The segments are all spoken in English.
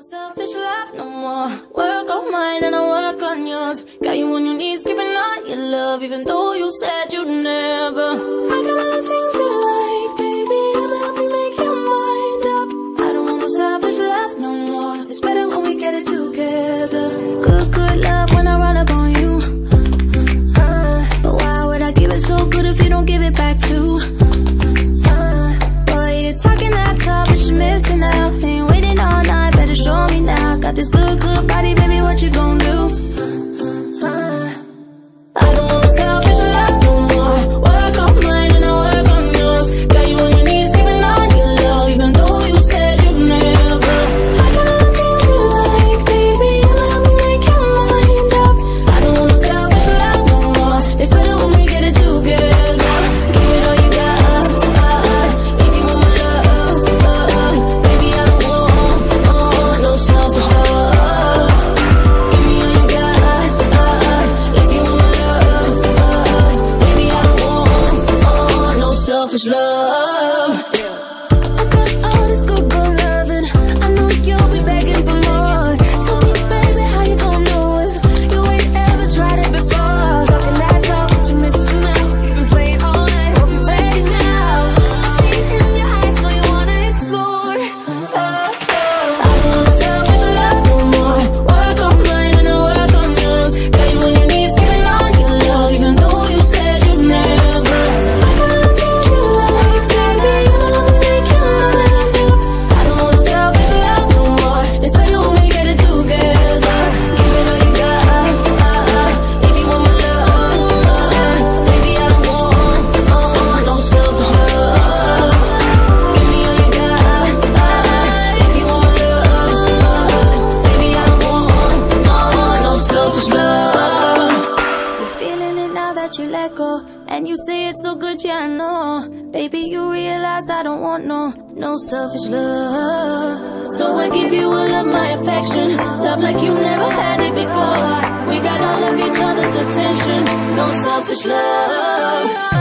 no selfish love no more. Work on mine and I work on yours. Got you on your knees, giving all your love, even though you said you never. selfish love. say it's so good, yeah, I know. Baby, you realize I don't want no, no selfish love. So I give you all of my affection, love like you never had it before. We got all of each other's attention, no selfish love.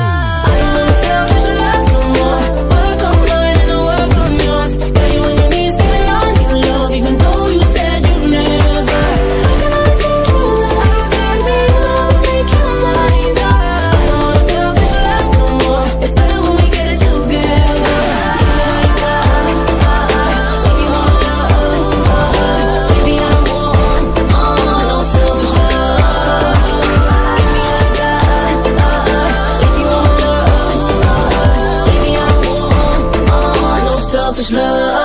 is love.